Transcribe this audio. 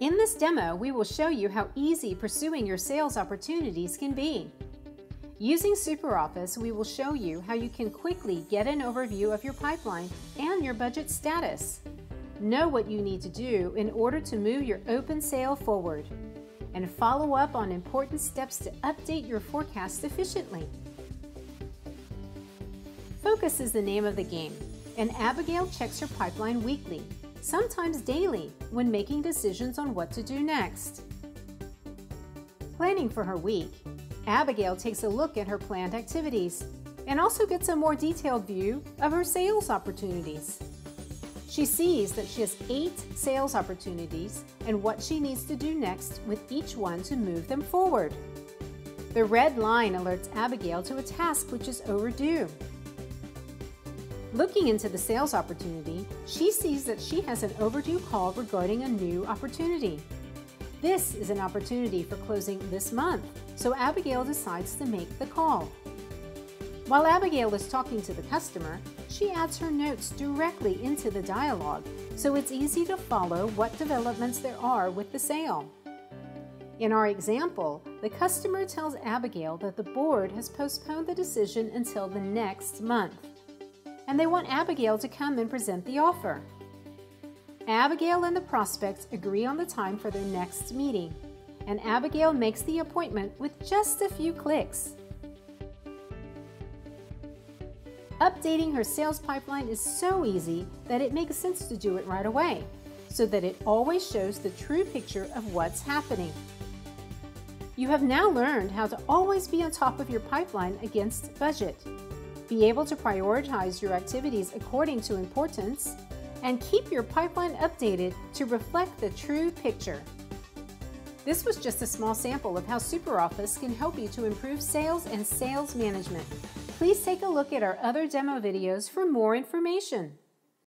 In this demo, we will show you how easy pursuing your sales opportunities can be. Using SuperOffice, we will show you how you can quickly get an overview of your pipeline and your budget status. Know what you need to do in order to move your open sale forward and follow up on important steps to update your forecast efficiently. Focus is the name of the game, and Abigail checks her pipeline weekly sometimes daily, when making decisions on what to do next. Planning for her week, Abigail takes a look at her planned activities and also gets a more detailed view of her sales opportunities. She sees that she has eight sales opportunities and what she needs to do next with each one to move them forward. The red line alerts Abigail to a task which is overdue. Looking into the sales opportunity, she sees that she has an overdue call regarding a new opportunity. This is an opportunity for closing this month, so Abigail decides to make the call. While Abigail is talking to the customer, she adds her notes directly into the dialogue, so it's easy to follow what developments there are with the sale. In our example, the customer tells Abigail that the board has postponed the decision until the next month and they want Abigail to come and present the offer. Abigail and the prospects agree on the time for their next meeting, and Abigail makes the appointment with just a few clicks. Updating her sales pipeline is so easy that it makes sense to do it right away, so that it always shows the true picture of what's happening. You have now learned how to always be on top of your pipeline against budget be able to prioritize your activities according to importance, and keep your pipeline updated to reflect the true picture. This was just a small sample of how SuperOffice can help you to improve sales and sales management. Please take a look at our other demo videos for more information.